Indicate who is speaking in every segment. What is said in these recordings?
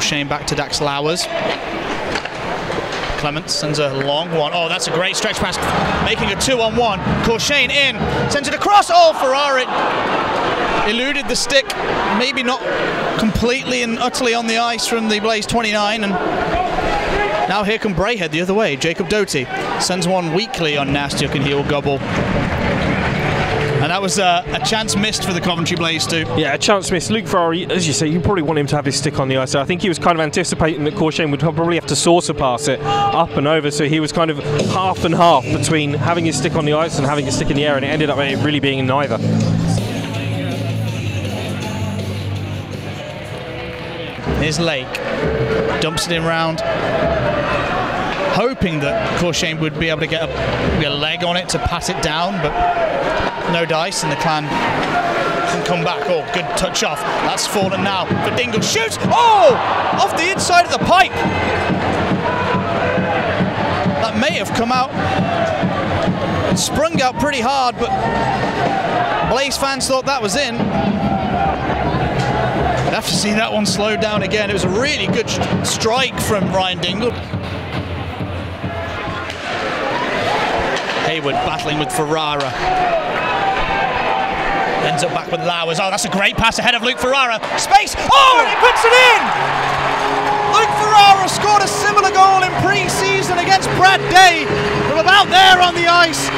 Speaker 1: Shane back to Dax Lowers. Clements sends a long one. Oh, that's a great stretch pass, making a two on one. Corshane in, sends it across. Oh, Ferrara eluded the stick, maybe not completely and utterly on the ice from the Blaze 29. And now here come Braehead the other way. Jacob Doty sends one weakly on Nastiuk and he will gobble. That was uh, a chance missed for the Coventry Blaze too.
Speaker 2: Yeah, a chance missed. Luke Ferrara, as you say, you probably want him to have his stick on the ice. I think he was kind of anticipating that Corshane would probably have to saucer pass it up and over, so he was kind of half and half between having his stick on the ice and having his stick in the air, and it ended up really being neither.
Speaker 1: Here's Lake, dumps it in round, hoping that Corshane would be able to get a, a, leg on it to pat it down, but no dice, and the clan can come back. Oh, good touch off. That's fallen now for Dingle. Shoots! Oh! Off the inside of the pipe! That may have come out sprung out pretty hard, but Blaze fans thought that was in. I'd have to see that one slowed down again. It was a really good strike from Ryan Dingle. Hayward battling with Ferrara. Ends up back with Lowers. Oh, that's a great pass ahead of Luke Ferrara. Space. Oh, and he puts it in! Luke Ferrara scored a similar goal in pre-season against Brad Day from about there on the ice.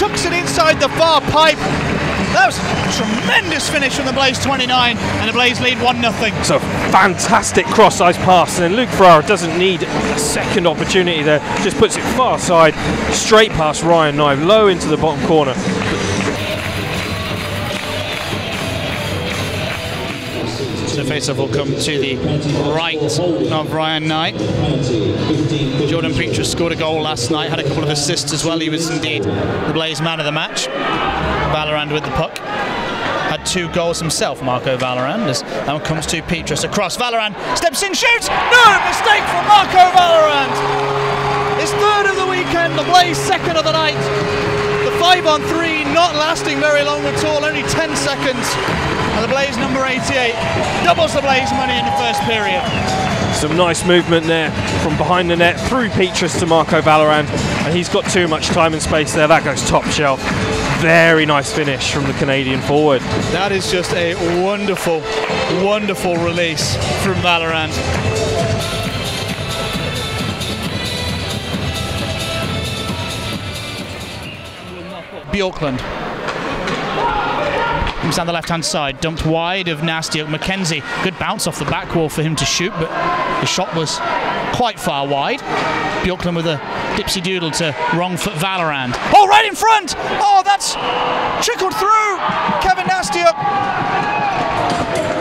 Speaker 1: Tucks it inside the far pipe. That was a tremendous finish from the Blaze 29, and the Blaze lead 1 0.
Speaker 2: It's a fantastic cross ice pass, and Luke Ferrara doesn't need a second opportunity there, just puts it far side, straight past Ryan Knight, low into the bottom corner.
Speaker 1: So face-off will come to the right of Ryan Knight. Jordan Pietrus scored a goal last night, had a couple of assists as well. He was indeed the Blaze man of the match. Vallerand with the puck. Had two goals himself, Marco Vallerand, as one comes to Pietrus across. Vallerand steps in, shoots! No mistake from Marco Vallerand! His third of the weekend, the Blaze second of the night. The five on three not lasting very long at all, only 10 seconds. And the Blaze number 88 doubles the Blaze money in the first period.
Speaker 2: Some nice movement there from behind the net through Pietrus to Marco Vallerand, and he's got too much time and space there. That goes top shelf. Very nice finish from the Canadian forward.
Speaker 1: That is just a wonderful, wonderful release from Vallerand. Bjorklund comes down the left-hand side, dumped wide of Nasty McKenzie. Good bounce off the back wall for him to shoot, but the shot was quite far wide. Bjorklund with a dipsy doodle to wrong foot Vallerand. Oh, right in front! Oh, that's trickled through Kevin Nastiuk.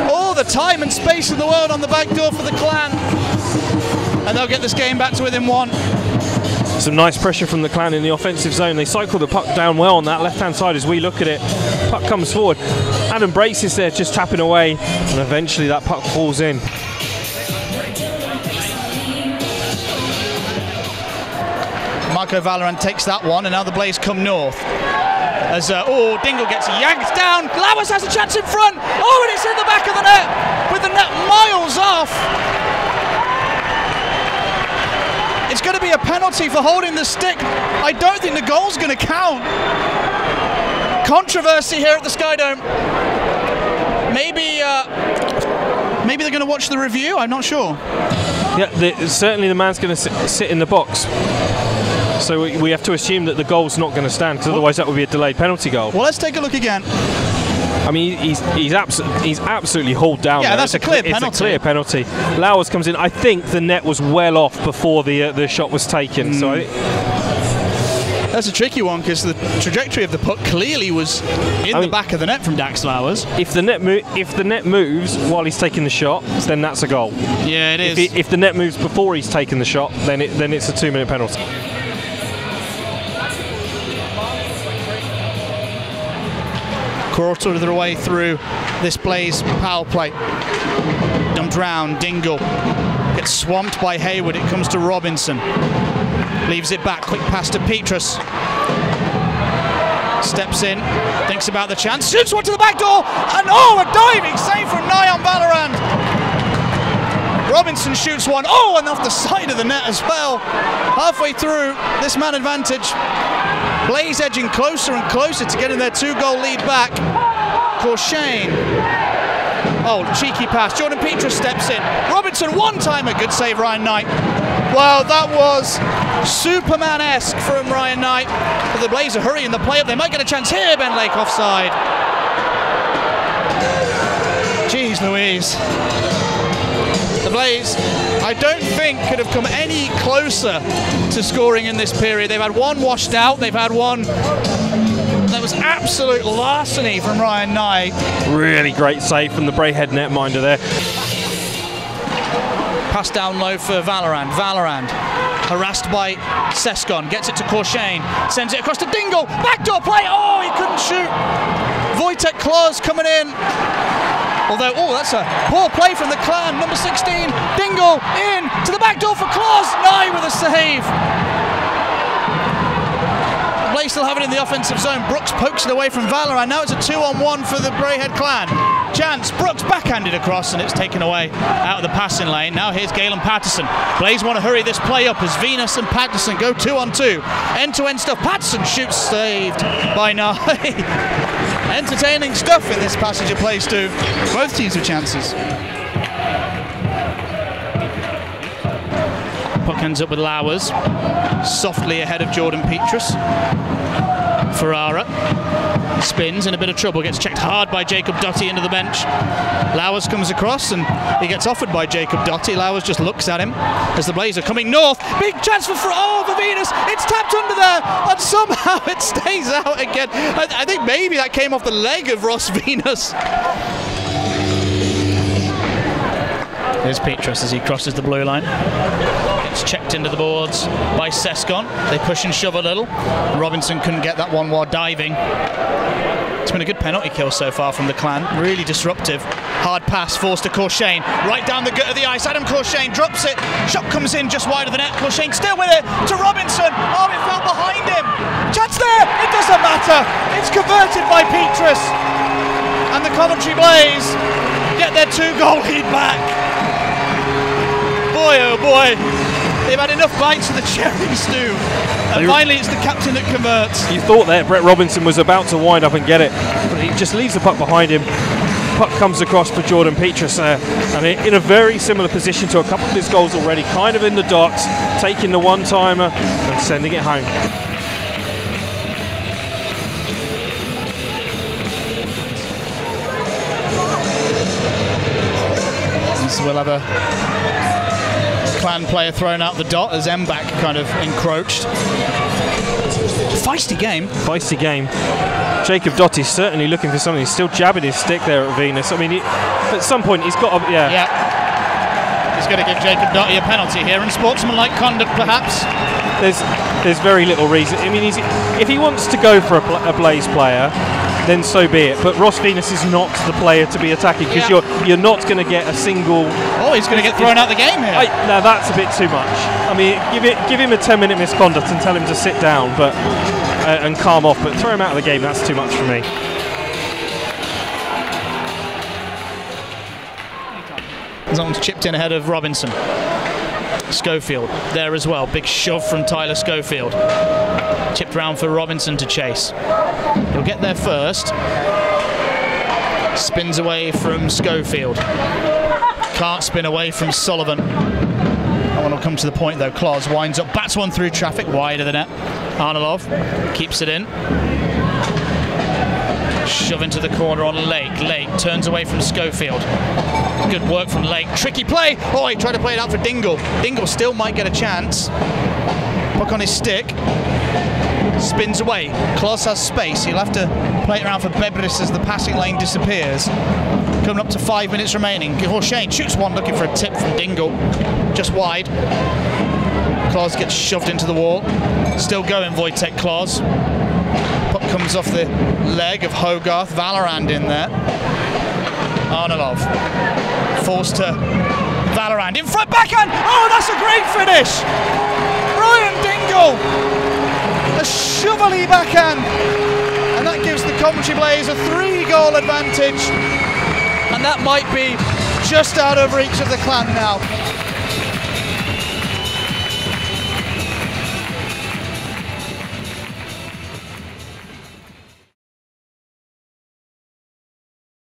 Speaker 1: All the time and space in the world on the back door for the clan. And they'll get this game back to within one.
Speaker 2: Some nice pressure from the clan in the offensive zone. They cycle the puck down well on that left hand side as we look at it. Puck comes forward. Adam Braces there just tapping away, and eventually that puck falls in.
Speaker 1: Marco Vallerand takes that one, and now the Blaze come north. As uh, oh, Dingle gets yanked down. Lowers has a chance in front. Oh, and it's in the back of the net with the net miles off. Be a penalty for holding the stick. I don't think the goal's going to count. Controversy here at the Skydome. Maybe, uh, maybe they're going to watch the review. I'm not sure.
Speaker 2: Yeah, the, certainly the man's going to sit, sit in the box. So we, we have to assume that the goal's not going to stand, because otherwise that would be a delayed penalty goal.
Speaker 1: Well, let's take a look again.
Speaker 2: I mean, he's he's, abso- he's absolutely hauled down.
Speaker 1: Yeah,
Speaker 2: there.
Speaker 1: that's
Speaker 2: it's
Speaker 1: a clear
Speaker 2: it's
Speaker 1: penalty.
Speaker 2: a clear penalty. Lowers comes in. I think the net was well off before the uh, the shot was taken. So I,
Speaker 1: That's a tricky one because the trajectory of the puck clearly was in
Speaker 2: I
Speaker 1: the
Speaker 2: mean-
Speaker 1: back of the net from Dax Flowers.
Speaker 2: if the net mo- if the net moves while he's taking the shot, then that's a goal.
Speaker 1: Yeah, it
Speaker 2: If,
Speaker 1: is.
Speaker 2: he, if the net moves before he's taken the shot, then it then it's a two minute penalty.
Speaker 1: Quarter of the way through this Blaze power play. Dumped round, Dingle gets swamped by Hayward. It comes to Robinson. Leaves it back, quick pass to Pietrus. Steps in, thinks about the chance, shoots one to the back door, and oh, a diving save from Nyan Valorand. Robinson shoots one. Oh, and off the side of the net as well. Halfway through this man advantage. Blaze edging closer and closer to getting their two goal lead back. Corshane. Oh, cheeky pass. Jordan Pietrus steps in. Robinson, one time, timer. Good save, Ryan Knight. Well, that was Superman esque from Ryan Knight. But the Blaze are hurrying the play up. They might get a chance here. Ben Lake offside. Jeez Louise. The Blaze, I don't think could have come any closer to scoring in this period. They've had one washed out, they've had one that was absolute larceny from Ryan Knight.
Speaker 2: Really great save from the Braehead netminder there.
Speaker 1: Pass down low for Vallerand. Vallerand harassed by Seskon, gets it to Corshane, sends it across to Dingle. Backdoor play. Oh, he couldn't shoot. Wojtek Klaus coming in. Although, oh, that's a poor play from the clan. Number 16, Dingle in to the back door for Klaus. Nye with a save. Blay still have it in the offensive zone. Brooks pokes it away from Valor, Vallerand. Now it's a two on one for the Braehead clan. Chance, Brooks backhanded across and it's taken away out of the passing lane. Now here's Galen Patterson. Blaze want to hurry this play up as Venus and Patterson go two on two. End to end stuff. Patterson shoots saved by Nye. Entertaining stuff in this passage of plays too. Both teams with chances. Puck ends up with Lowers. Softly ahead of Jordan Pietrus. Ferrara spins in a bit of trouble, gets checked hard by Jacob Dotti into the bench. Lowers comes across and he gets offered by Jacob Dotti. Lowers just looks at him as the Blazer coming north. Big chance for, for oh, for Venus. It's tapped under there and somehow it stays out again. I, I think maybe that came off the leg of Ross Venus. There's Pietrus as he crosses the blue line. Checked into the boards by Seskon. They push and shove a little. Robinson couldn't get that one while diving. It's been a good penalty kill so far from the clan. Really disruptive. Hard pass forced to Corshane. Right down the gut of the ice. Adam Corshane drops it. Shot comes in just wide of the net. Corshane still with it to Robinson. Oh, it fell behind him. Chance there. It doesn't matter. It's converted by Pietrus. And the Coventry Blaze get their two goal lead back boy, oh boy. They've had enough bites of the cherry stew. And finally, it's the captain that converts.
Speaker 2: You thought there Brett Robinson was about to wind up and get it, but he just leaves the puck behind him. Puck comes across for Jordan Pietrus there, and in a very similar position to a couple of his goals already, kind of in the docks, taking the one timer and sending it home.
Speaker 1: we'll have a clan player thrown out the dot as Mbak kind of encroached. Feisty game.
Speaker 2: Feisty game. Jacob Dotti certainly looking for something. He's still jabbing his stick there at Venus. I mean, he, at some point he's got to, yeah.
Speaker 1: Yeah. He's going to give Jacob Dotti a penalty here, and sportsmanlike conduct perhaps.
Speaker 2: There's there's very little reason. I mean, if he wants to go for a, a Blaze player, then so be it. But Ross Venus is not the player to be attacking because yeah. you're you're not going to get a single.
Speaker 1: Oh, he's going to get thrown out of the game here. I,
Speaker 2: now that's a bit too much. I mean, give it give him a 10 minute misconduct and tell him to sit down, but uh, and calm off. But throw him out of the game. That's too much for me.
Speaker 1: Zone's chipped in ahead of Robinson. Schofield there as well. Big shove from Tyler Schofield. Chipped round for Robinson to chase. He'll get there first. Spins away from Schofield. Can't spin away from Sullivan. That one will come to the point though. Klaus winds up, bats one through traffic, wide of the net. Keeps it in. Shove into the corner on Lake. Lake turns away from Schofield. Good work from Lake. Tricky play. Oh, he tried to play it out for Dingle. Dingle still might get a chance. Puck on his stick. Spins away. Klaus has space. He'll have to play it around for Bebris as the passing lane disappears. Coming up to five minutes remaining. Shane shoots one looking for a tip from Dingle. Just wide. Klaus gets shoved into the wall. Still going, Wojtek Klaus. Puck comes off the leg of Hogarth. Vallerand in there. Arnalov forced to Vallerand in front backhand. Oh, that's a great finish. Ryan Dingle, a shovelly backhand, and that gives the Coventry Blaze a three-goal advantage, and that might be just out of reach of the clan now.